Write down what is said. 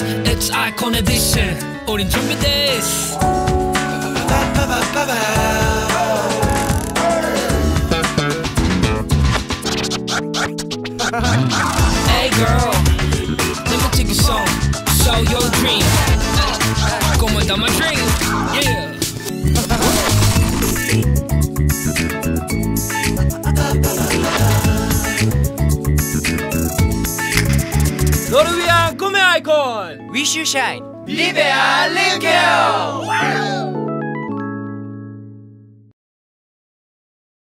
It's iKON Edition. 우린 준비됐어 Hey girl. Let me take a song Show your dream. 꿈을 my dream. Yeah. Norwegian come icon. Wish you shine. Live a Lincoln!